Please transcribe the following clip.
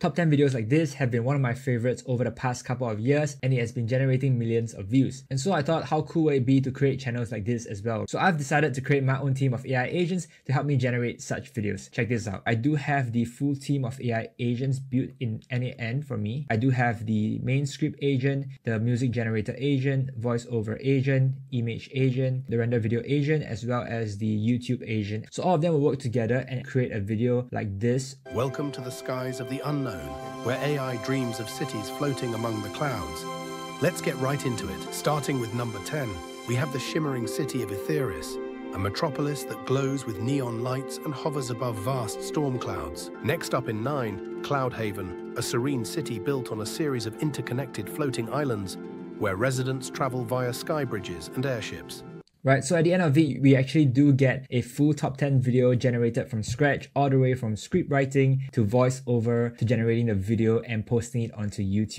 Top 10 videos like this have been one of my favorites over the past couple of years and it has been generating millions of views. And so I thought how cool would it be to create channels like this as well. So I've decided to create my own team of AI agents to help me generate such videos. Check this out. I do have the full team of AI agents built in N8N for me. I do have the main script agent, the music generator agent, voiceover agent, image agent, the render video agent, as well as the YouTube agent. So all of them will work together and create a video like this. Welcome to the skies of the unknown where AI dreams of cities floating among the clouds. Let's get right into it. Starting with number 10, we have the shimmering city of Etheirys, a metropolis that glows with neon lights and hovers above vast storm clouds. Next up in 9, Cloudhaven, a serene city built on a series of interconnected floating islands where residents travel via sky bridges and airships right? So at the end of it, we actually do get a full top 10 video generated from scratch, all the way from script writing to voiceover to generating the video and posting it onto YouTube.